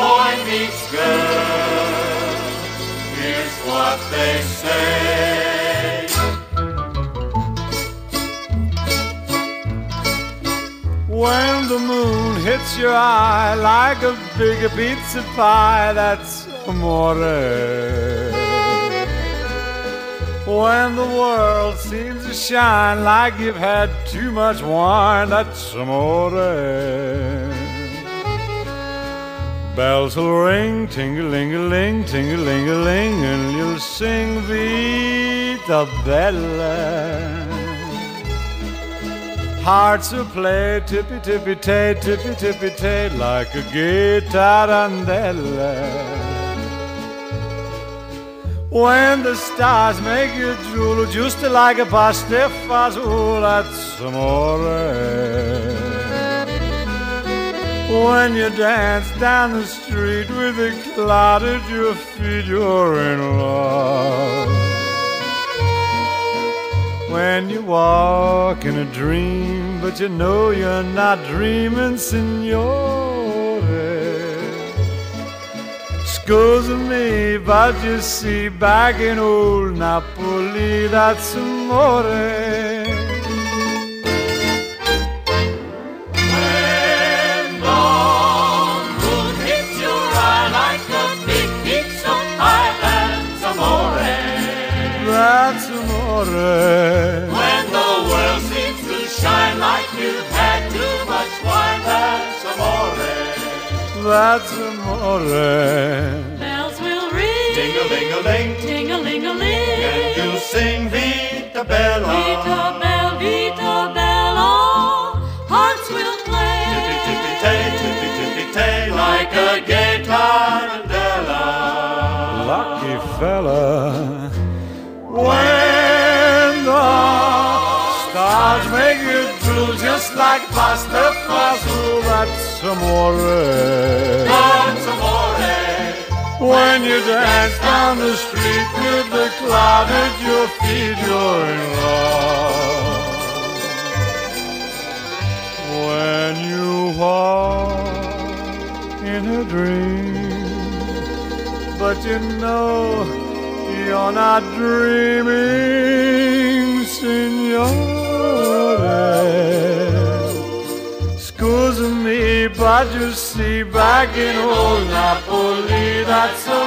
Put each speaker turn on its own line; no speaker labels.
boy meets girl. Here's what they say.
When the moon hits your eye like a big pizza pie, that's amore. When the world seems to shine like you've had too much wine, that's amore. Bells will ring, ting-a-ling-a-ling, ting-a-ling-a-ling, and you'll sing Vita Bella. Hearts will play tippy-tippy-tay, tippy-tippy-tay, like a gay tarantella. When the stars make you drool, just like a pasta fazool, that's amore. When you dance down the street with a cloud at your feet, you're in love. When you walk in a dream, but you know you're not dreaming, signore. Scusa me, but you see, back in old Napoli, that's amore.
That's amore. When the world seems to shine like you've had too much wine, that's amore.
That's amore.
Bells will ring.
Ding-a-ling-a-ling,
Ting-a-ling-a-ling.
and you'll sing Vita Bella.
Vita Bella, Vita Bella. Hearts will play.
Tippy-tippy-tay, tippy-tippy-tay, like a gay tarantella.
Lucky fella. When the stars make you drool just like pasta fazool, that's amore.
That's amore.
When you dance down the street with the cloud at your feet, you're in love. When you walk in a dream, but you know you're not dreaming, but you see, back in old Napoli, that's.